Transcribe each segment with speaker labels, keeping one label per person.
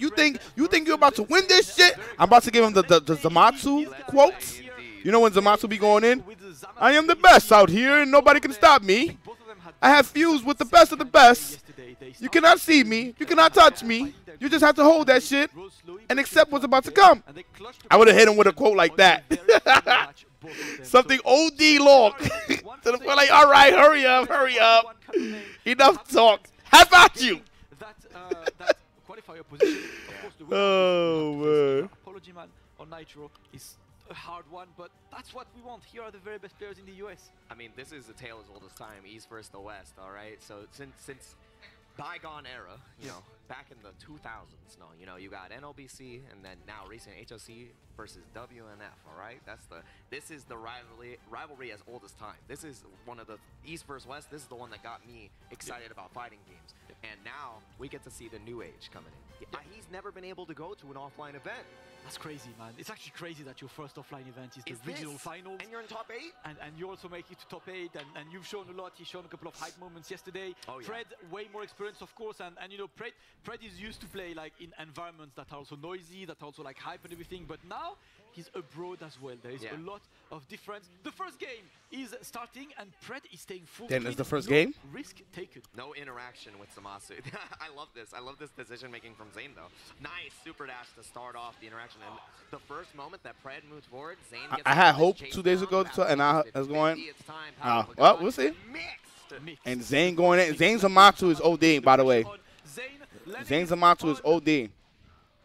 Speaker 1: You think you think you're about to win this shit? I'm about to give him the the, the Zamatsu quotes. You know when Zamatsu be going in? I am the best out here, and nobody can stop me. I have fused with the best of the best. You cannot see me. You cannot touch me. You just have to hold that shit and accept what's about to come. I would have hit him with a quote like that. Something OD long. to the point like, all right, hurry up, hurry up. Enough talk. How about you? Uh, oh, man.
Speaker 2: Apology, man, on Nitro is a hard one, but that's what we want. Here are the very best players in the US.
Speaker 3: I mean, this is a tale as old as time, East versus the West, all right? So since since bygone era, you know, back in the 2000s, no, you know, you got NLBC and then now recent HOC versus WNF, all right? That's the this is the rivalry rivalry as old as time. This is one of the East versus West. This is the one that got me excited about fighting games. And now we get to see the new age coming in. Uh, He's never been able to go to an offline event.
Speaker 2: That's crazy, man. It's actually crazy that your first offline event is the
Speaker 3: Is
Speaker 2: regional
Speaker 3: this?
Speaker 2: finals.
Speaker 3: And you're in top eight?
Speaker 2: and, and you also make it to top 8 and, and you've shown a lot he's shown a couple of hype moments yesterday
Speaker 3: Oh, yeah.
Speaker 2: Pred way more experience of course and, and you know Pred, Pred is used to play like in environments that are also noisy that are also like hype and everything but now he's abroad as well there is
Speaker 3: Yeah.
Speaker 2: a lot of difference the first game is starting and Pred is staying full
Speaker 1: Then is the first
Speaker 2: no
Speaker 1: game?
Speaker 2: risk taken
Speaker 3: No interaction with Zamasu. I love this. I love this decision making from Zane though. Nice super dash to start off the interaction. And the first moment that Pred moved forward, Zane
Speaker 1: I-
Speaker 3: gets
Speaker 1: I had hope two days ago
Speaker 3: pass
Speaker 1: to- and I was going-
Speaker 3: it's time,
Speaker 1: Ah,
Speaker 3: powerful
Speaker 1: well, we'll see.
Speaker 3: Mixed.
Speaker 1: And Zane going in. Zane Zamatsu is OD, by the way.
Speaker 2: Zane,
Speaker 1: Zane Zamatsu is OD.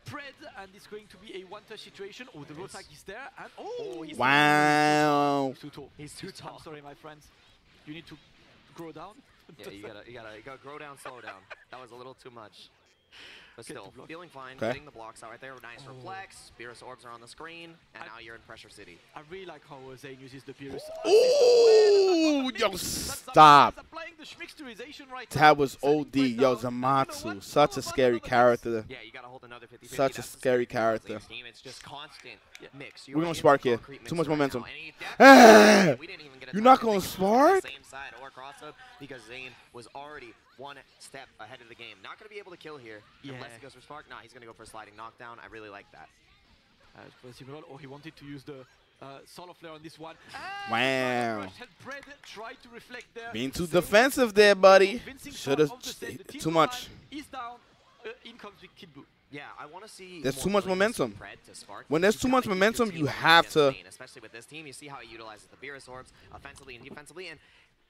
Speaker 2: Pred, and it's going to be a one-touch situation. Oh, the road tag is there, and oh, he's
Speaker 1: Wow.
Speaker 2: He's too tall.
Speaker 3: He's too
Speaker 2: I'm sorry, my friends. You need to grow down.
Speaker 3: Yeah, you gotta, you gotta, you gotta grow down, slow down. That was a little too much. But
Speaker 2: Get
Speaker 3: still, feeling fine,
Speaker 1: Okay.
Speaker 3: getting the blocks out right there. Nice
Speaker 2: Oh.
Speaker 3: reflex. Beerus orbs are on the screen, and
Speaker 2: I-
Speaker 3: now you're in Pressure City.
Speaker 2: I really like how uh, Zane uses the Beerus.
Speaker 1: Ooh, yo, stop. That was OD. Yo, Zamatsu, such a scary character.
Speaker 3: Yeah, you gotta hold another 50
Speaker 1: Such a scary character.
Speaker 3: with Zane's Team. It's just constant mix.
Speaker 1: We're gonna spark here. Too much momentum.
Speaker 3: now, and he definitely- we didn't even get a
Speaker 1: You're not gonna
Speaker 3: think about it on the
Speaker 1: spark?
Speaker 3: Same side or cross up because Zane was already one step ahead of the game. Not gonna be able to kill here unless he goes for spark. Nah, he's gonna go for a sliding knockdown. I really like that.
Speaker 2: Uh, possible. Oh, he wanted to use the uh, flare on this one.
Speaker 1: Wow.
Speaker 2: And had Pred tried to reflect there.
Speaker 1: Being too defensive there, buddy. Should have
Speaker 2: of the set. The team
Speaker 1: too much.
Speaker 2: down. Uh, in comes with Kid Buu.
Speaker 3: Yeah, I want to see.
Speaker 1: There's too much momentum.
Speaker 3: to spark.
Speaker 1: When there's too much momentum, you have to-
Speaker 3: Zane, especially with this team. You see how he utilizes the Beerus orbs offensively and defensively, and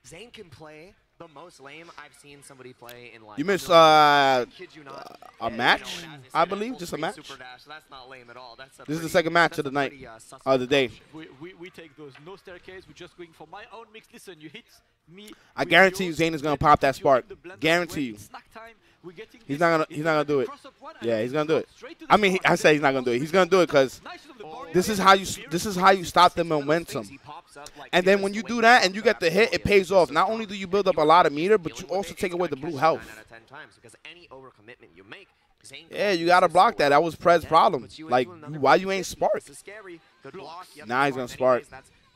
Speaker 3: Zane can play the most lame I've seen somebody play in like.
Speaker 1: You missed
Speaker 3: real
Speaker 1: uh,
Speaker 3: kid you not.
Speaker 1: a
Speaker 3: And, you
Speaker 1: match,
Speaker 3: know,
Speaker 1: I believe, just a match.
Speaker 3: Super dash, that's not lame at all. That's a
Speaker 1: This is the second match of the night,
Speaker 3: pretty, uh,
Speaker 1: of the day.
Speaker 2: We, we, we take those. No staircase. We're just going for my own mix. Listen, you hit me.
Speaker 1: I guarantee you
Speaker 2: yours,
Speaker 1: Zane is gonna pop that spark.
Speaker 2: hit the blender
Speaker 1: Guarantee you.
Speaker 2: it's snack time, we're getting
Speaker 1: He's not gonna- he's not gonna do it.
Speaker 2: cross-up one, and
Speaker 1: Yeah, he's gonna do it.
Speaker 2: straight to the
Speaker 1: I mean, he- I say he's not gonna do it. He's gonna do it 'cause This is how you this is how you stop the momentum. And then when you do that and you get the hit, it pays off. Not only do you build up a lot of meter, but you also take away the blue health.
Speaker 3: nine out of 10 times because any overcommitment you make, Zane
Speaker 1: Yeah, you gotta block that. That was Pred's problem. Like, why you ain't
Speaker 3: 50.
Speaker 1: spark? Now he's gonna spark.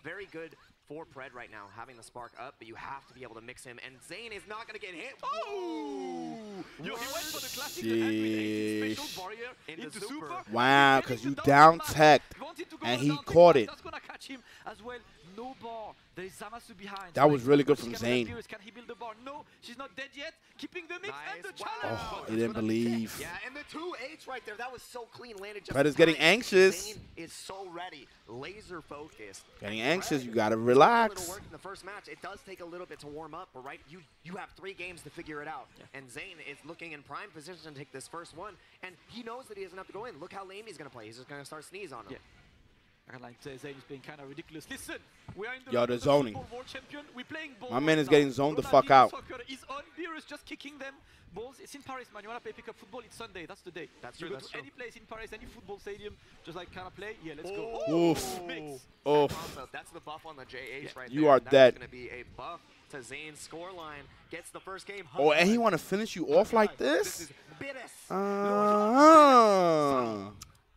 Speaker 3: Very good for Pred right now, having the spark up, but you have to be able to mix him. And Zane is not gonna get hit.
Speaker 2: Oh! Yo, he went for the classic and with 18 special
Speaker 1: Sheesh.
Speaker 2: barrier
Speaker 3: Into
Speaker 2: into
Speaker 3: super.
Speaker 2: super.
Speaker 1: Wow,
Speaker 2: because
Speaker 1: you down
Speaker 2: down
Speaker 1: teched,
Speaker 2: He wanted to go
Speaker 1: and he
Speaker 2: the down tech,
Speaker 1: caught it.
Speaker 2: That's gonna catch him as well. No bar. There is Zamasu behind.
Speaker 1: That was really good from
Speaker 2: can have
Speaker 1: Zane.
Speaker 2: Beerus. Can he build the bar? No, she's not dead yet. Keeping the mix and the challenge.
Speaker 1: Oh, he didn't believe.
Speaker 3: Yeah, and the two H right there, that was so clean. Landed just
Speaker 1: Pred
Speaker 3: in
Speaker 1: is getting anxious.
Speaker 3: Zane is so ready, laser focused.
Speaker 1: Getting anxious,
Speaker 3: Pred
Speaker 1: you gotta
Speaker 3: took a
Speaker 1: relax.
Speaker 3: little work in the first match. It does take a little bit to warm up, but right, you you have three games to figure it out. And Zane is looking in prime position to take this first one, and he knows that he doesn't have to go in. Look how lame he's gonna play. He's just gonna start sneeze on him.
Speaker 2: Yeah. I can like say Zane is being kind of ridiculous. Listen, we are in the
Speaker 1: Yo, the zoning.
Speaker 2: World champion. We're playing ball
Speaker 1: My man
Speaker 2: right
Speaker 1: is getting
Speaker 2: now.
Speaker 1: zoned the fuck out.
Speaker 2: Soccer is on. Beerus just kicking them balls. It's in Paris, man. You wanna play pickup football? It's Sunday. That's the day.
Speaker 3: That's
Speaker 2: you
Speaker 3: true,
Speaker 2: go
Speaker 3: that's
Speaker 2: to
Speaker 3: true.
Speaker 2: any place in Paris, any football stadium, just like kind of play. Yeah, let's go.
Speaker 1: Oof.
Speaker 2: Mix.
Speaker 1: Oof.
Speaker 3: That's the buff on the JH
Speaker 2: Yeah.
Speaker 3: right
Speaker 1: You
Speaker 3: there.
Speaker 1: are dead.
Speaker 3: gonna be a buff to Zane's scoreline. Gets the first game.
Speaker 1: Oh, and he want to finish you off like
Speaker 3: This
Speaker 1: this?
Speaker 3: is Bitters.
Speaker 1: Uh,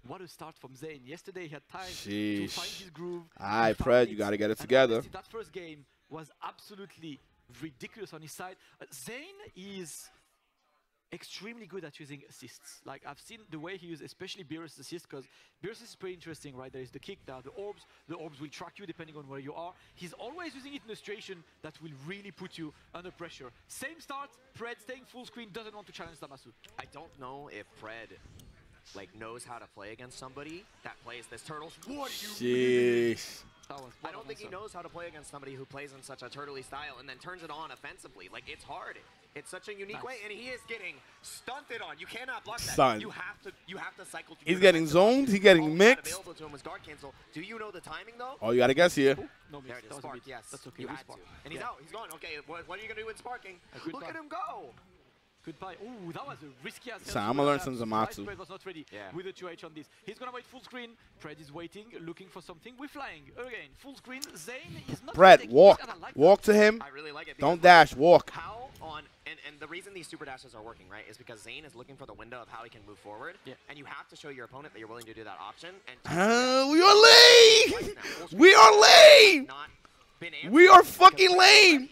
Speaker 2: What a start from Zane. Yesterday he had time to
Speaker 1: Sheesh.
Speaker 2: find his groove.
Speaker 1: All right,
Speaker 2: He found
Speaker 1: Pred, you gotta get it together.
Speaker 2: honestly, that first game was absolutely ridiculous on his side. Uh, Zane is extremely good at using assists. Like I've seen the way he uses, especially Beerus' assist, because Beerus is pretty interesting, right? There is the kick, there are the orbs. The orbs will track you depending on where you are. He's always using it in a situation that will really put you under pressure. Same start, Pred staying full screen, doesn't want to challenge Zamasu.
Speaker 3: I don't know if Pred like knows how to play against somebody that plays this turtles. What do you mean?
Speaker 1: Jeez.
Speaker 3: I don't think he knows how to play against somebody who plays in such a turtley style and then turns it on offensively. Like it's hard. It's such a unique
Speaker 2: Nice.
Speaker 3: way, and he is getting stunted on. You cannot block that.
Speaker 1: Son.
Speaker 3: You have to. You have to cycle. through
Speaker 1: He's getting zoned, he's getting
Speaker 3: All
Speaker 1: mixed.
Speaker 3: Available to him was guard cancel. Do you know the timing though?
Speaker 1: All you gotta guess here.
Speaker 2: No miss.
Speaker 3: There it is,
Speaker 2: That
Speaker 3: spark. Yes,
Speaker 2: That's okay.
Speaker 3: You
Speaker 2: we
Speaker 3: had to. And he's
Speaker 2: Yeah.
Speaker 3: out. He's gone. Okay, what, what are you gonna do with sparking? Look
Speaker 2: buy.
Speaker 3: at him go.
Speaker 2: Good buy. Ooh, that was a risky as hell.
Speaker 1: So I'ma
Speaker 2: Super
Speaker 1: learn
Speaker 2: Jab.
Speaker 1: some
Speaker 2: Surprised
Speaker 1: Zamatsu.
Speaker 2: Pred was not ready
Speaker 3: Yeah.
Speaker 2: with the 2H on this. He's gonna wait full screen. Pred is waiting, looking for something. We're flying again. Full screen. Zane is not
Speaker 1: Brett,
Speaker 2: taking
Speaker 1: walk.
Speaker 2: it, and I like
Speaker 1: Walk to him.
Speaker 3: I really like it.
Speaker 1: Don't dash, walk.
Speaker 3: How on and, and the reason these super dashes are working, right, is because Zane is looking for the window of how he can move forward.
Speaker 2: Yeah.
Speaker 3: And you have to show your opponent that you're willing to do that option. And
Speaker 1: Uh, we are lame. We are lame. We are fucking
Speaker 3: Pred-
Speaker 1: lame.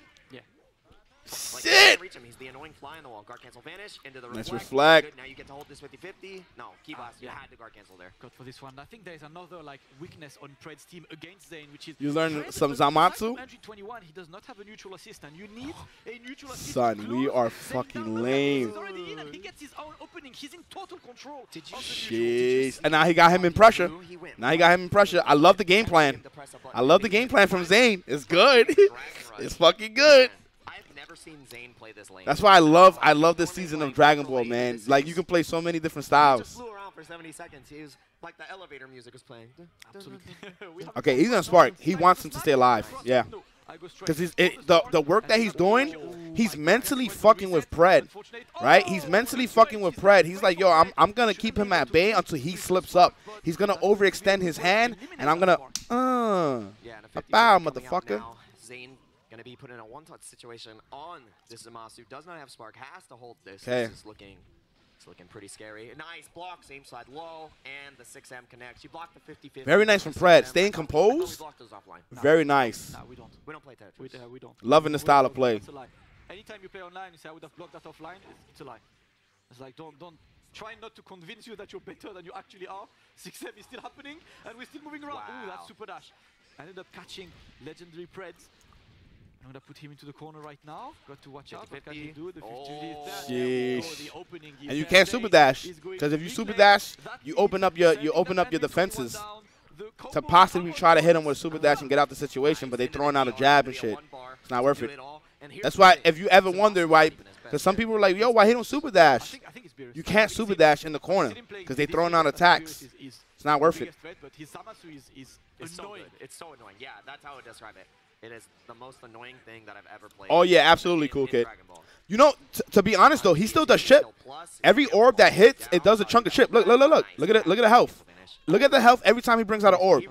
Speaker 2: Yeah.
Speaker 3: Like, you
Speaker 1: Shit.
Speaker 3: reach him. He's the annoying fly on the wall. Guard cancel vanish into the
Speaker 1: Nice
Speaker 3: reflect.
Speaker 1: reflect.
Speaker 3: Good. Now you get to hold this 50-50. No, keep
Speaker 2: Ah,
Speaker 3: us. You
Speaker 2: yeah.
Speaker 3: had to guard cancel there.
Speaker 2: God for this one. I think there is another like weakness on Pred's team against Zane, which is
Speaker 1: You learn some Zamatsu?
Speaker 2: Android 21, he does not have a neutral assist, and you need a neutral assist.
Speaker 1: Son, we are fucking
Speaker 2: down. Look at this,
Speaker 1: lame.
Speaker 2: He's already in, he gets his own opening. He's in total control.
Speaker 3: Did you
Speaker 2: of the
Speaker 3: see-
Speaker 2: neutral.
Speaker 1: Jeez. And now he got him in pressure.
Speaker 3: He went
Speaker 1: Now he got him in pressure. I love the game plan. I love the game plan from Zane. It's good. It's fucking good.
Speaker 3: I've never seen Zane play this lane.
Speaker 1: That's why I love I love this season of Dragon Ball, man. Like you can play so many different
Speaker 3: He just
Speaker 1: styles.
Speaker 3: flew around for 70 seconds. He was like the elevator music was playing.
Speaker 2: Absolutely. We have
Speaker 1: Okay, he's gonna spark. He wants him to stay alive. Yeah. Because he's it, the the work that he's doing, he's mentally fucking with Pred, right? He's mentally fucking with Pred. He's like, yo, I'm I'm gonna keep him at bay until he slips up. He's gonna overextend his hand, and I'm gonna uh.
Speaker 3: A 50
Speaker 1: bow, motherfucker.
Speaker 3: now. Zane gonna be put in a one-touch situation on this Zamasu. Does not have spark. Has to hold this.
Speaker 1: 'Kay.
Speaker 3: This is looking. It's looking pretty scary. Nice block, same side low, and the 6M connects. You block the 50-50.
Speaker 1: Very nice from Pred. Staying composed.
Speaker 3: We blocked those offline.
Speaker 1: Very nice.
Speaker 2: No, we don't.
Speaker 3: We don't play Tetris.
Speaker 2: We, uh, we don't.
Speaker 1: Loving the
Speaker 2: We
Speaker 1: style of play.
Speaker 2: That's a lie. Anytime you play online, you say I would have blocked that offline. It's, it's a lie. It's like don't don't try not to convince you that you're better than you actually are. 6M is still happening, and we're still moving around. Ooh,
Speaker 3: Wow.
Speaker 2: that's super dash. I ended up catching legendary Preds. I'm gonna put him into the corner right now. Got to watch out. What can he do? The 50
Speaker 3: Oh.
Speaker 2: is there. There we go.
Speaker 1: Sheesh.
Speaker 2: The opening
Speaker 1: And you can't super dash, because if you super dash, you open up your- you open up your defenses To possibly try to hit him
Speaker 2: goes
Speaker 1: with super dash and get out the situation, but they
Speaker 3: Nice.
Speaker 1: throwing out a jab and shit. It's not worth it.
Speaker 3: all. And here's
Speaker 1: That's why if you ever wonder why, because some people are like, yo, why he don't super
Speaker 2: I
Speaker 1: dash?
Speaker 2: think, I think.
Speaker 1: You can't super dash in the corner
Speaker 2: I've seen him playing
Speaker 1: 'cause they
Speaker 2: this
Speaker 1: throwing out attacks.
Speaker 2: Beerus is- is
Speaker 1: It's not worth it.
Speaker 2: threat, but his Zamasu is, is
Speaker 3: It's so
Speaker 2: annoying.
Speaker 3: good. It's so annoying. Yeah, that's how I would describe it. It is the most annoying thing that I've ever played.
Speaker 1: Oh, yeah, absolutely, cool kid.
Speaker 3: Dragon Ball.
Speaker 1: You know, t- to be honest though, he still does chip. Every orb that hits, it does a chunk of chip. Look, look, look, look. Look at it. Look at the health. Look at the health every time he brings out an orb.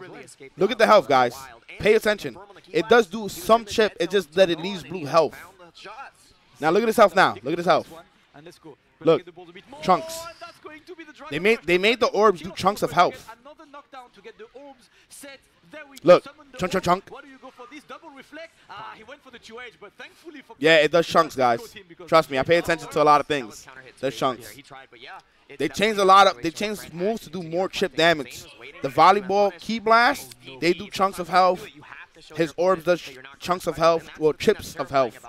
Speaker 1: Look at the health, guys. Pay attention. It does do some chip. It just that it leaves blue health. Now look at his health now. Look at his health.
Speaker 2: And let's go.
Speaker 1: Look,
Speaker 2: Get the balls a bit more,
Speaker 1: chunks.
Speaker 2: Oh, and that's going to be the
Speaker 1: They made they made the orbs do chunks of health.
Speaker 2: Another knockdown to get the orbs set. There we
Speaker 1: Look,
Speaker 2: go. Summon the
Speaker 1: chunk, chunk, chunk.
Speaker 2: What do you go for this double reflect? Ah, he went for the 2H, but thankfully for
Speaker 1: Yeah, it does chunks, guys.
Speaker 2: Caught him because
Speaker 1: Trust me, I pay
Speaker 2: Oh,
Speaker 1: attention to a lot of things. There's chunks.
Speaker 3: Yeah, he tried, but yeah, it's
Speaker 1: They changed a lot of. They changed moves to do more chip damage. The
Speaker 3: for him to
Speaker 1: volleyball
Speaker 3: punish.
Speaker 1: key blast,
Speaker 3: Oh,
Speaker 1: they do chunks of health.
Speaker 3: do it. You have to show
Speaker 1: His orbs does
Speaker 3: that you're not
Speaker 1: chunks of health, well, chips of health.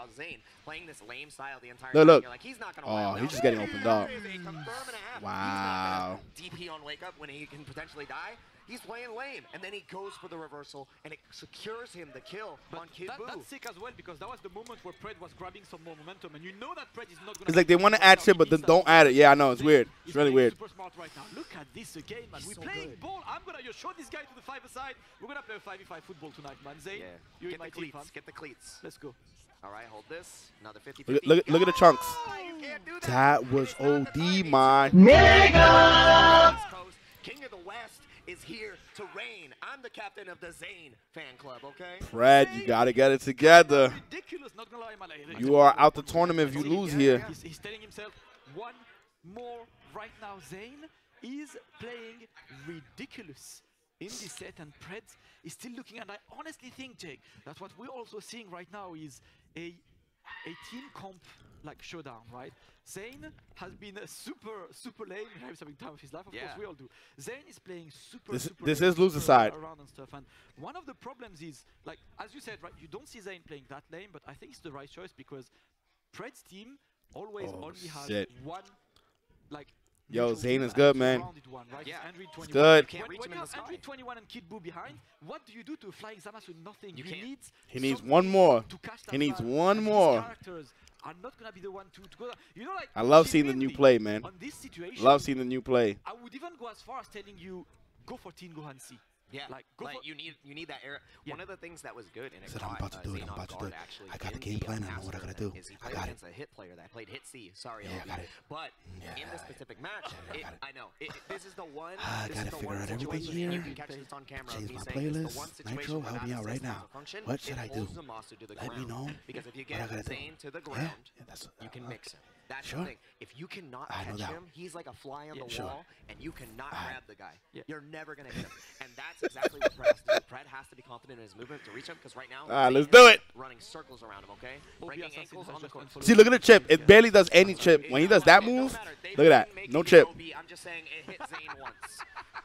Speaker 3: About Zane, playing this lame style the entire
Speaker 1: Look,
Speaker 3: time.
Speaker 1: look.
Speaker 3: You're like, he's not gonna
Speaker 1: Oh, he's just getting opened up.
Speaker 3: There is a confirm and a half. He's not
Speaker 1: Wow.
Speaker 3: DP on wake up when he can potentially die. He's playing lame, and then he goes for the reversal, and it secures him the kill on Kid
Speaker 2: that,
Speaker 3: Buu.
Speaker 2: that's sick as well because that was the moment where Pred was grabbing some more momentum, and you know that Pred is not going to...
Speaker 1: It's like they want to add shit, but then don't add it. Yeah, I know. It's weird. It's really weird.
Speaker 2: Super smart right now. Look at this again, man. We're
Speaker 3: so
Speaker 2: playing
Speaker 3: good.
Speaker 2: ball. I'm gonna just show this guy to the five side. We're gonna play a 5v5 football tonight, man. Zane,
Speaker 3: Yeah.
Speaker 2: you in
Speaker 3: Get
Speaker 2: my
Speaker 3: the cleats.
Speaker 2: fam.
Speaker 3: Get the cleats.
Speaker 2: Let's go.
Speaker 3: All right, hold this. Another 50
Speaker 1: Look, at- look, look at the chunks. Oh, that was OD, man.
Speaker 3: West Coast, King of the West is here to reign. I'm the captain of the Zane fan club, okay?
Speaker 1: Pred, you gotta get it together.
Speaker 2: Ridiculous, not gonna lie, man. Like,
Speaker 1: You are out the tournament if you lose here.
Speaker 2: He's, he's telling himself one more right now. Zane is playing ridiculous in this set, and Pred is still looking. And I honestly think, Jake, that what we're also seeing right now is a a team comp like showdown, right? Zane has been a super super lame. He's having time of his life, of
Speaker 3: Yeah.
Speaker 2: course we all do. Zane is playing super.
Speaker 1: This-
Speaker 2: super
Speaker 1: this
Speaker 2: lame,
Speaker 1: is loser
Speaker 2: super
Speaker 1: side.
Speaker 2: around and stuff. And one of the problems is, like as you said, right? You don't see Zane playing that lame, but I think it's the right choice because Pred's team always
Speaker 1: Oh,
Speaker 2: only has
Speaker 1: shit.
Speaker 2: one, like.
Speaker 1: Yo,
Speaker 2: neutral Zane
Speaker 1: is good, man.
Speaker 2: rounded
Speaker 3: Yeah.
Speaker 2: It's
Speaker 1: good.
Speaker 2: When, when you
Speaker 3: in the
Speaker 2: have Android
Speaker 3: sky.
Speaker 2: 21 and Kid Buu behind, what do you do to Flying Zamas with nothing?
Speaker 3: You
Speaker 2: he needs
Speaker 1: He needs one more.
Speaker 2: to catch that
Speaker 1: He needs one more.
Speaker 2: characters are not gonna be the one to, to go. You know, like
Speaker 1: I love seeing the new play, man.
Speaker 2: On this
Speaker 1: Love seeing the new play.
Speaker 2: I would even go as far as telling you, go for Teen Gohan C.
Speaker 3: Yeah,
Speaker 2: Like,
Speaker 3: like,
Speaker 2: go for-
Speaker 3: you need you need that era.
Speaker 2: Yeah.
Speaker 3: One of the things that was good in it
Speaker 1: Said I'm about to
Speaker 3: uh,
Speaker 1: do it, I'm about to do
Speaker 3: guard
Speaker 1: it.
Speaker 3: actually
Speaker 1: I got the game
Speaker 3: uh,
Speaker 1: plan, I know what I gotta do. I
Speaker 3: played
Speaker 1: got it.
Speaker 3: a hit player that played hit C. Sorry,
Speaker 1: Yeah, I got it.
Speaker 3: But
Speaker 1: Yeah,
Speaker 3: in this
Speaker 1: got it.
Speaker 3: specific match,
Speaker 1: I
Speaker 3: it,
Speaker 1: got it.
Speaker 3: I know it, it- this is the one.
Speaker 1: Ah, I gotta figure out everything
Speaker 3: situation, and You
Speaker 1: here.
Speaker 3: can catch this on camera.
Speaker 1: Change my
Speaker 3: saying it's the
Speaker 1: playlist. Nitro, help me out right now. What should I do?
Speaker 3: holds Zamasu to the
Speaker 1: Let me know
Speaker 3: Because if you
Speaker 1: what I
Speaker 3: get
Speaker 1: gotta do.
Speaker 3: To the ground, you can
Speaker 1: uh,
Speaker 3: mix him. That's
Speaker 1: sure.
Speaker 3: the thing. If you cannot
Speaker 1: I
Speaker 3: catch him, he's like a fly on
Speaker 2: Yeah,
Speaker 3: the
Speaker 1: sure.
Speaker 3: wall, and you cannot
Speaker 1: Ah.
Speaker 3: grab the guy.
Speaker 2: Yeah.
Speaker 3: You're never gonna hit him, and that's exactly what Pred has to do. Pred has to be confident in his movement to reach him, because right now,
Speaker 1: Ah, let's do it.
Speaker 3: Running circles around him, okay? Breaking ankles on the court.
Speaker 1: See, look at the chip. It barely does any chip. When he does that move, look at that. No chip.
Speaker 3: I'm just saying it hit Zane once.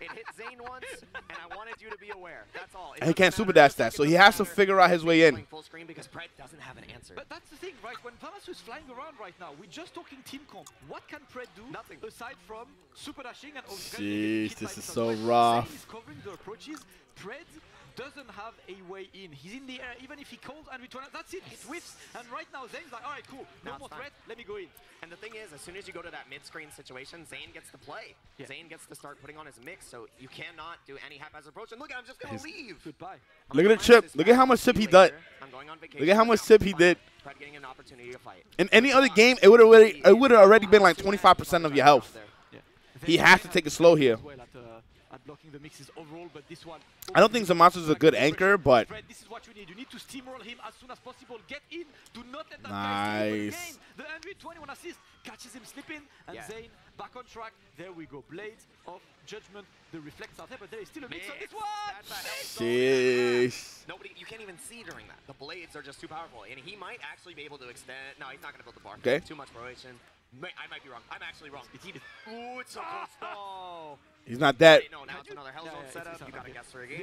Speaker 3: It hit Zane once, and I wanted you to be aware. That's all.
Speaker 1: And he can't
Speaker 3: matter.
Speaker 1: super dash that, so he has to figure out his way in.
Speaker 3: Full screen because Pred doesn't have an answer.
Speaker 2: But that's the thing, right? When Famas is flying around right now, we're just talking team comp. What can Pred do?
Speaker 3: Nothing.
Speaker 2: Aside from super dashing and
Speaker 1: Jeez, this is so rough.
Speaker 2: Zane is covering the approaches. Pred doesn't have a way in. He's in the air. Even if he calls and returns, that's it. It whiffs. And right now, Zane's like, all right, cool. No
Speaker 3: Now
Speaker 2: more
Speaker 3: it's
Speaker 2: threat. Let me go in.
Speaker 3: And the thing is, as soon as you go to that mid-screen situation, Zane gets to play.
Speaker 2: Yeah.
Speaker 3: Zane gets to start putting on his mix, so you cannot do any haphazard approach. And look, I'm just gonna leave.
Speaker 2: Goodbye.
Speaker 3: I'm
Speaker 1: Look at the chip. Look at how much
Speaker 3: See
Speaker 1: chip he did.
Speaker 3: I'm going on vacation.
Speaker 1: Look at how much
Speaker 3: Now
Speaker 1: chip he did.
Speaker 3: Getting an opportunity to fight.
Speaker 1: In any other game, it would have already, it would have already been like 25% of your health.
Speaker 2: Yeah.
Speaker 1: He has to take it slow here.
Speaker 2: As Well at, blocking the mixes overall, but this one.
Speaker 1: I don't think Zamasu is a good anchor, but
Speaker 2: Pred, this is what you need. You need to steamroll him as soon as possible. Get in. Do not let that guy stay the
Speaker 1: Nice.
Speaker 2: game. The Android 21 assist catches him slipping, and
Speaker 3: Yeah.
Speaker 2: Zane back on track. There we go. Blades of Judgment. The reflects out there, but there is still a mix on this
Speaker 3: Mix.
Speaker 2: one.
Speaker 3: That's a hell
Speaker 2: Mix.
Speaker 1: sheesh.
Speaker 3: Nobody, you can't even see during that. The blades are just too powerful, and he might actually be able to extend. No, he's not gonna build the bar.
Speaker 1: Okay.
Speaker 3: Too much rotation. May- I might be wrong. I'm actually wrong. Ooh, it's so close. No.
Speaker 1: He's not dead.
Speaker 3: Wait, no, now it's another Hellzone
Speaker 2: yeah,
Speaker 3: setup. you gotta guess for a game.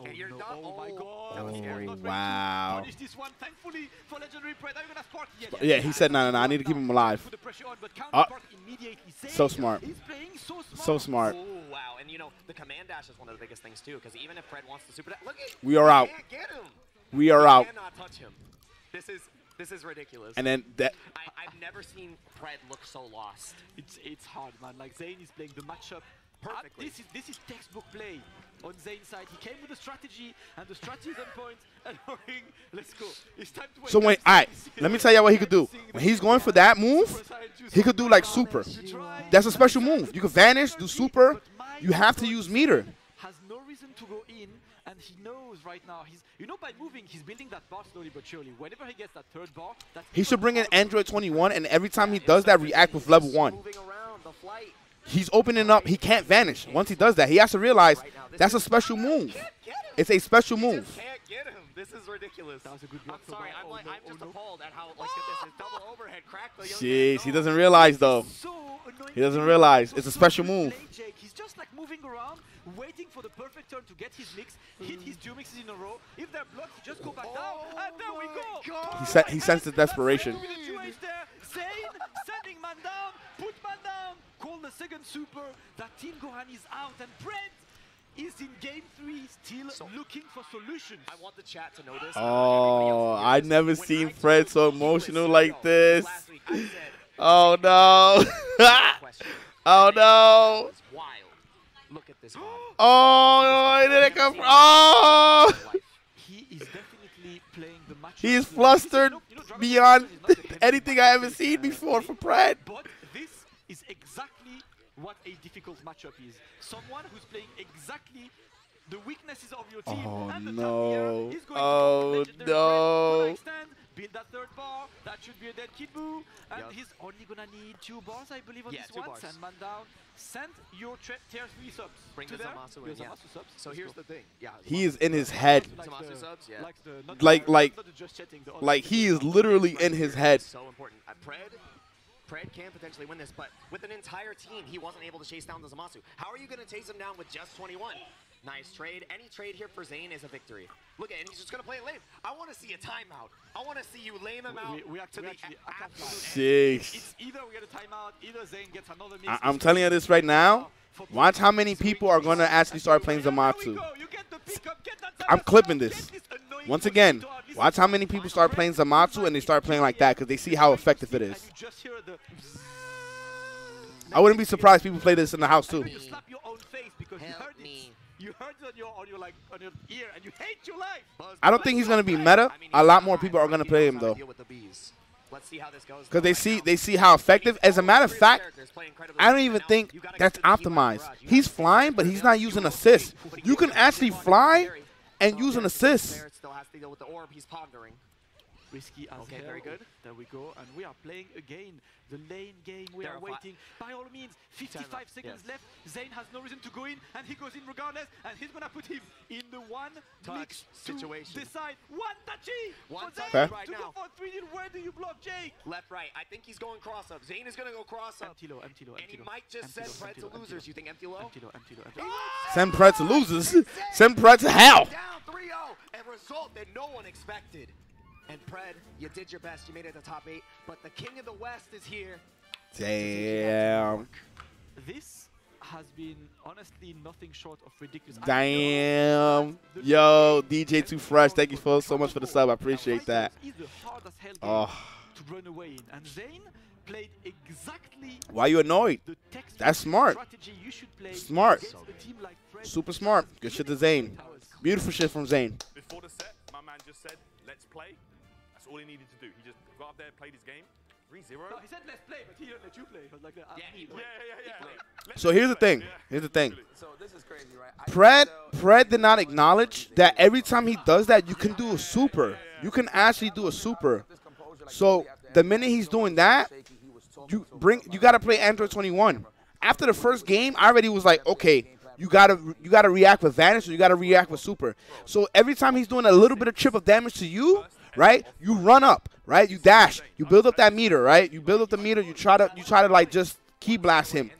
Speaker 2: Oh,
Speaker 3: and you're
Speaker 2: no.
Speaker 3: done.
Speaker 2: oh my god.
Speaker 3: Oh, that was
Speaker 1: Oh,
Speaker 3: scary.
Speaker 2: Not ready to
Speaker 1: wow.
Speaker 2: Punish this one, thankfully, for Legendary Pred. Are you gonna spark? Yes.
Speaker 1: Yeah, he said, no, no, no, I need to keep him alive.
Speaker 2: Put the pressure on, but
Speaker 1: uh,
Speaker 2: counterpart immediately.
Speaker 1: So smart.
Speaker 2: He's playing so smart.
Speaker 1: So smart.
Speaker 3: Oh, wow. And you know, the command dash is one of the biggest things too, because even if Pred wants to super dash, look at
Speaker 1: We are out.
Speaker 3: Get him.
Speaker 1: We are out.
Speaker 3: cannot touch him. This is this is ridiculous.
Speaker 1: And then that.
Speaker 3: I, I've never seen Pred look so lost.
Speaker 2: It's it's hard, man. Like Zane is playing the matchup
Speaker 3: Perfectly.
Speaker 2: Uh, this is this is textbook play on Zane's side. He came with a strategy, and the strategy is on point. And Ring, let's go. It's time to.
Speaker 1: So
Speaker 2: wake
Speaker 1: wait, alright. Let me tell you what he could do. When he's going for that move, he could do like super. That's a special move. You can vanish, do super. You have to use meter.
Speaker 2: Has no reason to go in, and he knows right now. He's, you know, by moving, he's building that bar slowly but surely. Whenever he gets that third bar, that's
Speaker 1: He should bring in Android 21, and every time he does that, react with level one.
Speaker 3: Moving around the flight.
Speaker 1: He's opening up. He can't vanish. Once he does that, he has to realize
Speaker 3: Right now, this
Speaker 1: that's a special move.
Speaker 3: Can't get him.
Speaker 1: It's a special move.
Speaker 3: can't get him. This is ridiculous.
Speaker 2: That was a good
Speaker 3: I'm sorry. I'm
Speaker 2: Oh
Speaker 3: like
Speaker 2: no,
Speaker 3: I'm
Speaker 2: oh
Speaker 3: just
Speaker 2: no.
Speaker 3: appalled at how like this is double overhead crack the
Speaker 1: Jeez,
Speaker 3: man.
Speaker 1: Oh,
Speaker 3: he
Speaker 1: doesn't realize though.
Speaker 2: So.
Speaker 1: He doesn't realize
Speaker 2: So
Speaker 1: it's a special move.
Speaker 2: Jake. He's just like moving around, waiting for the perfect turn to get his mix, hit his two mixes in a row. If they're blocked, he just go back down,
Speaker 3: Oh
Speaker 2: and there we go.
Speaker 3: God.
Speaker 1: He sen- he sensed the desperation.
Speaker 2: With the 2H there, Zane sending man down, put man down, call the second super. That Teen Gohan is out, and Brent is in game three, still
Speaker 3: So-
Speaker 2: looking for solutions.
Speaker 3: I want the chat to know this.
Speaker 1: Oh,
Speaker 3: I
Speaker 1: I've never seen Pred so emotional like this.
Speaker 3: week, oh,
Speaker 1: oh no. oh no.
Speaker 3: Look at this.
Speaker 1: Oh no, he didn't come from. Oh.
Speaker 2: He is definitely playing the match.
Speaker 1: He is flustered beyond anything I ever seen before for Brad.
Speaker 2: But this is exactly what a difficult matchup is. Someone who's playing exactly the weaknesses of your team.
Speaker 1: Oh,
Speaker 2: and the top
Speaker 1: no.
Speaker 2: tier is going
Speaker 1: Oh,
Speaker 2: to legendary
Speaker 1: no.
Speaker 2: Red, extend, build that third bar. That should be a dead Kid Buu. And
Speaker 3: Yup.
Speaker 2: he's only gonna need two bars, I believe, on
Speaker 3: Yeah,
Speaker 2: this
Speaker 3: two
Speaker 2: one.
Speaker 3: bars.
Speaker 2: Send man down. Send your tre- tier three subs.
Speaker 3: Bring
Speaker 2: to
Speaker 3: the
Speaker 2: there.
Speaker 3: Zamasu
Speaker 2: Your
Speaker 3: in, yeah.
Speaker 2: Zamasu subs.
Speaker 3: So
Speaker 2: Let's
Speaker 3: here's
Speaker 2: go.
Speaker 3: the thing. Yeah.
Speaker 1: He is in his head.
Speaker 2: Like
Speaker 3: Zamasu
Speaker 2: the-
Speaker 3: subs, yeah.
Speaker 2: Like, the, not
Speaker 1: Like-
Speaker 2: the,
Speaker 1: like-
Speaker 2: not the just chatting, the other
Speaker 1: Like
Speaker 2: one,
Speaker 1: he
Speaker 2: the-
Speaker 1: is literally in his head.
Speaker 3: So important. Uh, Pred, Pred can potentially win this, but with an entire team, he wasn't able to chase down the Zamasu. How are you going to chase him down with just 21? Nice trade. Any trade here for Zane is a victory. Look at, and he's just going to play it lame. I want to see a timeout. I want to see you lame him out
Speaker 2: we- we actually-
Speaker 3: to the
Speaker 2: actually-
Speaker 3: a-
Speaker 2: I
Speaker 3: absolute
Speaker 1: Jeez.
Speaker 2: It's either we get a timeout, either Zane gets another mix.
Speaker 1: I-
Speaker 2: It's
Speaker 1: I'm telling you this right now. Watch how many people are going to actually start playing Zamatsu.
Speaker 2: go. You get the pickup, get that
Speaker 1: I'm clipping this. Once again,
Speaker 2: Shinto out. Listen,
Speaker 1: watch how many people start playing Zamatsu and they start playing like that because they see how effective it is.
Speaker 2: you just hear the
Speaker 1: I wouldn't be surprised people play this in the house too.
Speaker 2: then you slap your own face because you
Speaker 3: Help
Speaker 2: heard
Speaker 3: me.
Speaker 2: it. You heard it on your on your like on your ear and you hate your life.
Speaker 3: Buzz
Speaker 1: I don't think he's gonna be meta. A lot more people are gonna play him, though.
Speaker 3: Deal with the bees. Let's see how this goes.
Speaker 1: Because they see they see how effective. As a matter of fact,
Speaker 3: characters play incredibly
Speaker 1: I don't even think that's
Speaker 3: get to the Eli
Speaker 1: optimized. He's flying, but he's not using assist. You can actually fly and use an assist.
Speaker 2: Risky as
Speaker 3: Okay,
Speaker 2: hell.
Speaker 3: very good.
Speaker 2: There we go, and we are playing again the lane game. We are
Speaker 3: Terrify-
Speaker 2: waiting. By all means, 55 seconds
Speaker 3: yes.
Speaker 2: left. Zane has no reason to go in, and he goes in regardless. And he's gonna put him in the one
Speaker 3: Touch
Speaker 2: mix
Speaker 3: situation.
Speaker 2: to decide one touchy
Speaker 3: One
Speaker 2: for
Speaker 3: touch
Speaker 1: Zane
Speaker 3: right
Speaker 2: to
Speaker 3: now.
Speaker 2: go for three. Where do you block, Jake?
Speaker 3: Left, right. I think he's going cross up. Zane is going to go cross up.
Speaker 2: Empty low, empty low,
Speaker 3: And
Speaker 2: empty
Speaker 3: he
Speaker 2: low.
Speaker 3: might just
Speaker 2: Empty
Speaker 3: send
Speaker 2: low, Pred
Speaker 3: to
Speaker 2: low,
Speaker 3: losers.
Speaker 2: low.
Speaker 3: You think empty low?
Speaker 2: Empty low, empty low, empty low.
Speaker 1: Send Pred to oh! losers. Send Pred to hell.
Speaker 3: Down 3-0. A result that no one expected. And Pred, you did your best. You made it to top eight. But the king of the West is here.
Speaker 1: Damn.
Speaker 2: This has been honestly nothing short of ridiculous.
Speaker 1: Damn.
Speaker 2: know that the
Speaker 1: Yo, DJ Too Fresh, thank you for so much for the sub. I appreciate that.
Speaker 2: Vitals is a hard as hell
Speaker 1: Oh,
Speaker 2: to run away in, and Zane played exactly
Speaker 1: why you annoyed? That's smart.
Speaker 2: you should play
Speaker 1: Smart.
Speaker 2: team like Pred.
Speaker 1: Super smart. Good shit to Zane. Beautiful shit from Zane.
Speaker 4: Before the set, my man just said, let's play. That's all he needed to do. He just got up there, played his game. 3-0.
Speaker 2: No, he said let's play, but he didn't let you play. He was like,
Speaker 3: Yeah, he
Speaker 4: Yeah,
Speaker 3: played.
Speaker 4: yeah, yeah. Let-
Speaker 1: So here's the thing. Here's the thing.
Speaker 5: So this is crazy, right? I
Speaker 1: Pred, Pred did not acknowledge that every time he does that, you can do a super. You can actually do a super.
Speaker 5: this composure, like,
Speaker 1: So the minute he's doing that,
Speaker 5: shaky, he was talking
Speaker 1: you bring you got to play Android 21. After the first game, I already was like, okay, you gotta you gotta react with Vanish or you gotta react with Super. So every time he's doing a little bit of chip of damage to you, right? You run up, right? You dash, you build up that meter, right? You build up the meter. You try to you try to like just key blast him.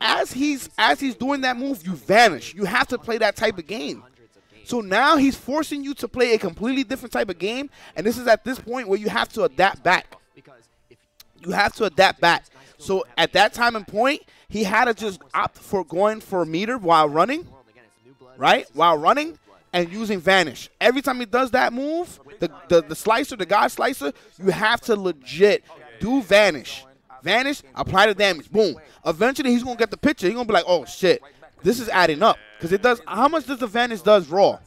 Speaker 1: As he's as he's doing that move, you vanish. You have to play that type of game. So now he's forcing you to play a completely different type of game, and this is at this point where you have to adapt back. You have to adapt back. So at that time and point, he had to just opt for going for a meter while running, right? While running. And using vanish. Every time he does that move, the the, the slicer, the god slicer, you have to legit do vanish. Vanish, apply the damage. Boom. Eventually he's gonna get the picture. He's gonna be like, oh shit, this is adding up. Cause it does how much does the vanish does raw?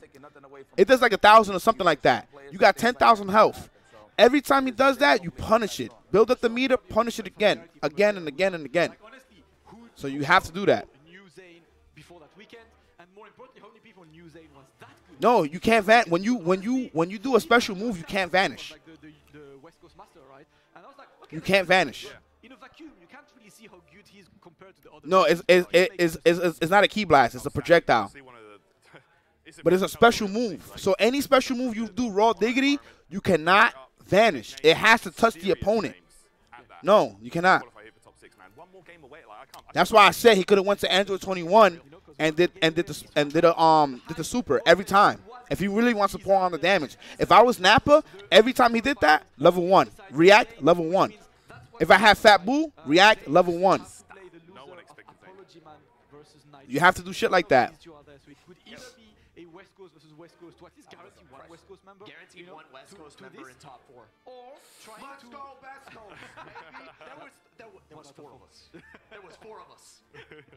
Speaker 1: It does like a thousand or something like that. You got ten thousand health. Every time he does that, you punish it. Build up the meter, punish it again, again and again and again. So you have to do that. No, you can't van when you when you when you do a special move, you can't vanish.
Speaker 2: Like the, the, the Master, right? And I was like, okay,
Speaker 1: You can't vanish.
Speaker 2: In a vacuum, you can't really see how good he is compared to the other.
Speaker 1: No, it's it's it's, it's, it's, it's not a key blast. It's a projectile.
Speaker 4: See one of the- it's
Speaker 1: But it's a special move. So any special move you do raw diggity, you cannot uh, vanish. It has to touch the opponent. No, you cannot.
Speaker 4: Qualify here for top six, man. One more game away. Like, I can't, I
Speaker 1: That's why I said he could have went to Android 21 and did and did the and did a um did the super every time. If he really wants to pour on the damage. If I was Nappa, every time he did that, level one. React, level one. If I had Fat Buu, react, level one.
Speaker 2: Play the loser
Speaker 4: one
Speaker 2: of
Speaker 4: expected Zane.
Speaker 2: Apology Man versus Knight.
Speaker 1: You have to do shit like that.
Speaker 2: These Coast versus West Coast to at least guarantee one West Coast member.
Speaker 3: Guaranteed
Speaker 2: you know,
Speaker 3: one West
Speaker 2: to-
Speaker 3: Coast
Speaker 2: to
Speaker 3: member
Speaker 2: this,
Speaker 3: in top four.
Speaker 2: Or trying
Speaker 3: Let's
Speaker 2: to
Speaker 3: go, West Coast. baby. there was there was, there was four of us. There was four of us.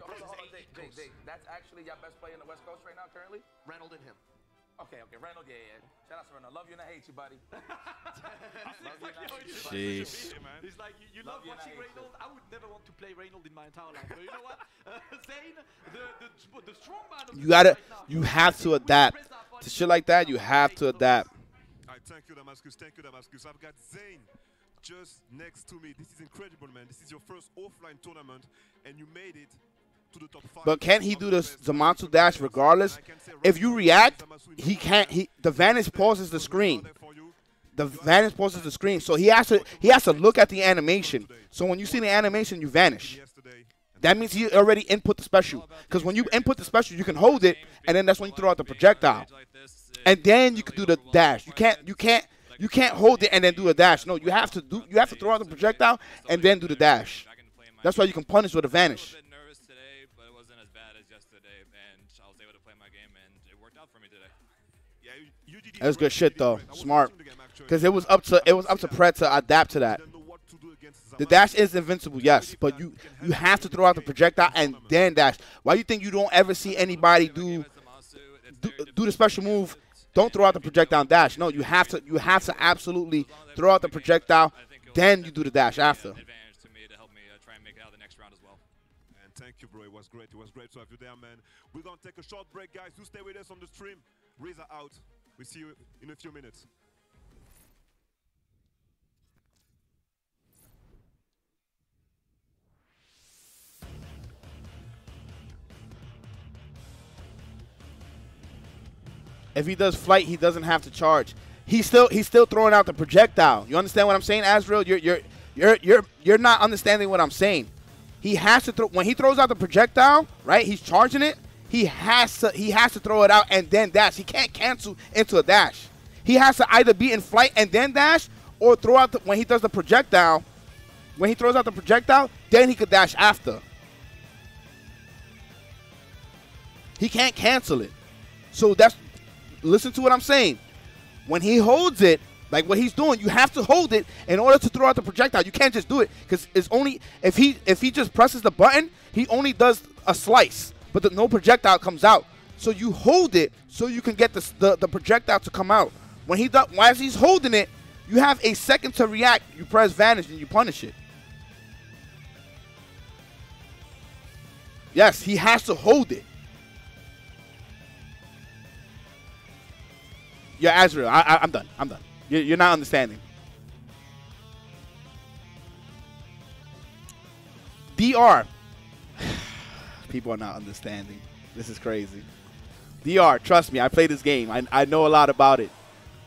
Speaker 5: Hold on, hold on, Jake, Jake, Jake, that's actually your best player in the West Coast right now, currently.
Speaker 3: Reynolds and him.
Speaker 5: Okay, okay, Reynolds, yeah, yeah. Shout out to Reynolds. Love you and I hate you, buddy.
Speaker 1: Jeez.
Speaker 2: It's like you, you
Speaker 5: Love
Speaker 2: love
Speaker 5: you
Speaker 2: watching
Speaker 5: I hate you.
Speaker 2: Reynolds. I would never want to play Reynolds in my entire life. But you know what? Uh, Zane, the, the the strong man. Of
Speaker 1: You
Speaker 2: the
Speaker 1: gotta
Speaker 2: right now,
Speaker 1: You have to adapt to shit like that. You have to adapt.
Speaker 6: All right, thank you, Damascus. Thank you, Damascus. I've got Zane just next to me. This is incredible, man. This is your first offline tournament, and you made it
Speaker 1: But can he do
Speaker 6: the
Speaker 1: this
Speaker 6: best
Speaker 1: Zamasu
Speaker 6: players.
Speaker 1: dash regardless?
Speaker 6: I can say right
Speaker 1: If you react, he can't. He the vanish pauses the screen.
Speaker 6: there for you.
Speaker 1: The vanish pauses the screen, so he has to he has to look at the animation. So when you see the animation, you vanish. That means he already input the special. Because when you input the special, you can hold it, and then that's when you throw out the projectile. And then you can do the dash. You can't you can't you can't hold it and then do a dash. No, you have to do you have to throw out the projectile and then do the dash. That's why you can punish with a vanish.
Speaker 7: It
Speaker 1: That's good shit though.
Speaker 6: was
Speaker 1: Smart. Because it was up to it was up to Pred to adapt to that.
Speaker 6: To
Speaker 1: The dash is invincible, yes, but you you have to throw out the projectile and then dash. Why you think you don't ever see anybody do do, do the special move? Don't throw out the projectile and dash. No, you have to you have to absolutely throw out the projectile, then you do the dash after.
Speaker 7: To to
Speaker 6: thank you, bro. It was great. It was great to have you there, man. We're gonna take a short break, guys. You stay with us on the stream. Reza out. We see you in a few minutes.
Speaker 1: If he does flight, he doesn't have to charge. He's still he's still throwing out the projectile. You understand what I'm saying, Azrael? You're you're you're you're you're not understanding what I'm saying. He has to throw when he throws out the projectile, right? He's charging it. He has to he has to throw it out and then dash. He can't cancel into a dash. He has to either be in flight and then dash, or throw out the, when he does the projectile. When he throws out the projectile, then he could dash after. He can't cancel it. So that's listen to what I'm saying. When he holds it, like what he's doing, you have to hold it in order to throw out the projectile. You can't just do it because it's only if he if he just presses the button, he only does a slice, but the, no projectile comes out. So you hold it so you can get the, the, the projectile to come out. When he does, while he's holding it, you have a second to react. You press vanish and you punish it. Yes, he has to hold it. Yeah, Azrael, I, I'm done. I'm done. You're, you're not understanding. DR. People are not understanding. This is crazy. DR, trust me, I play this game. I, I know a lot about it.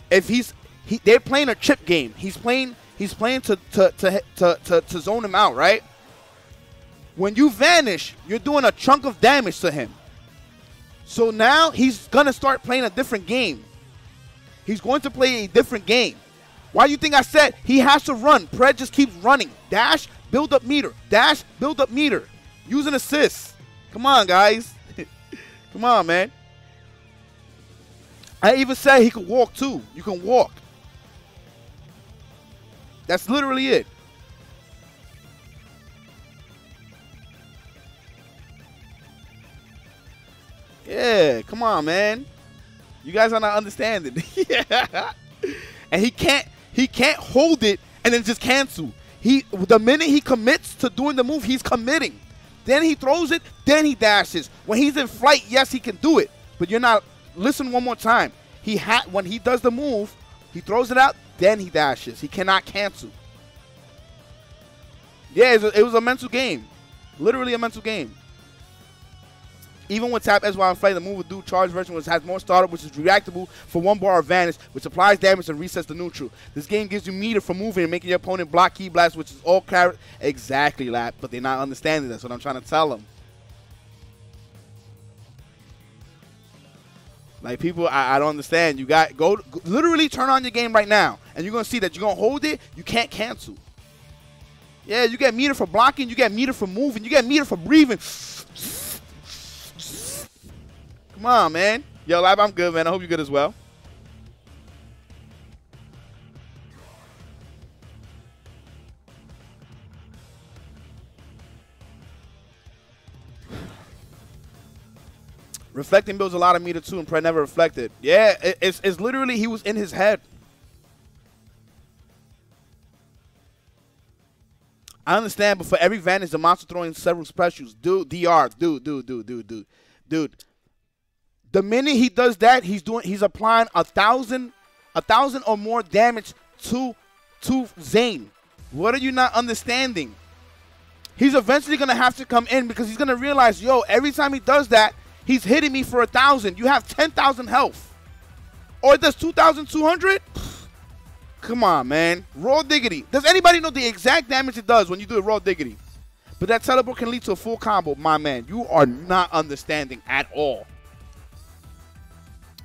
Speaker 1: If he's he, they're playing a chip game. He's playing he's playing to to, to, to, to to zone him out, right? When you vanish, you're doing a chunk of damage to him. So now he's gonna start playing a different game. He's going to play a different game. Why do you think I said he has to run? Pred just keeps running. Dash, build up meter. Dash, build up meter. Use an assist. Come on, guys. Come on, man. I even said he could walk too. You can walk. That's literally it. Yeah, come on, man. You guys are not understanding. yeah. And he can't he can't hold it and then just cancel. He the minute he commits to doing the move, he's committing. Then he throws it, then he dashes. When he's in flight, yes, he can do it. But you're not listen one more time. He had when he does the move, he throws it out, then he dashes. He cannot cancel. Yeah, it was a, it was a mental game. Literally a mental game. Even with tap S while in flight, the move will do charge version which has more startup, which is reactable for one bar advantage, which applies damage and resets the neutral. This game gives you meter for moving and making your opponent block key blast, which is all clar- exactly lap, but they're not understanding. That's what I'm trying to tell them. Like people, I, I don't understand. You got go, go literally turn on your game right now, and you're gonna see that you're gonna hold it. You can't cancel. Yeah, you get meter for blocking, you get meter for moving, you get meter for breathing. Come on, man. Yo, Lab, I'm good, man. I hope you're good as well. Reflecting builds a lot of meter too, and Pred never reflected. Yeah, it's, it's literally he was in his head. I understand, but for every advantage, the monster throwing several specials. Dude, DR, dude, dude, dude, dude, dude, dude. The minute he does that, he's doing he's applying a thousand, a thousand or more damage to to Zane. What are you not understanding? He's eventually gonna have to come in because he's gonna realize, yo, every time he does that, he's hitting me for a thousand. You have ten thousand health, or does two thousand two hundred. Come on, man. Raw diggity. Does anybody know the exact damage it does when you do a raw diggity? But that teleport can lead to a full combo, my man. You are not understanding at all.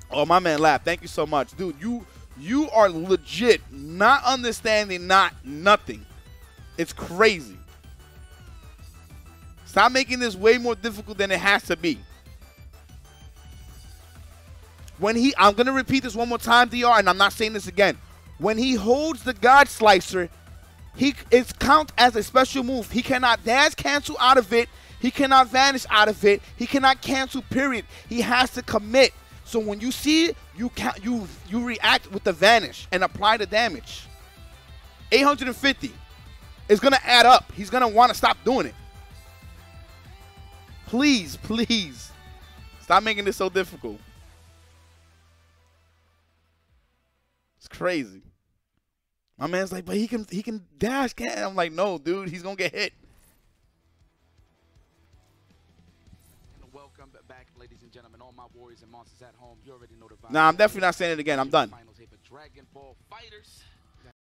Speaker 1: Oh, my man, Lap. Thank you so much, dude. You you are legit not understanding not nothing. It's crazy. Stop making this way more difficult than it has to be. When he, I'm gonna repeat this one more time, Dr, and I'm not saying this again. When he holds the God Slicer, he it's count as a special move. He cannot dash cancel out of it. He cannot vanish out of it. He cannot cancel. Period. He has to commit. So when you see it, you can you you react with the vanish and apply the damage. 850 is gonna add up. He's gonna want to stop doing it. Please, please, stop making this so difficult. It's crazy. My man's like, but he can he can dash, can't? I'm like, no, dude, he's gonna get hit. Nah, I'm definitely not saying it again. I'm done.
Speaker 8: Finals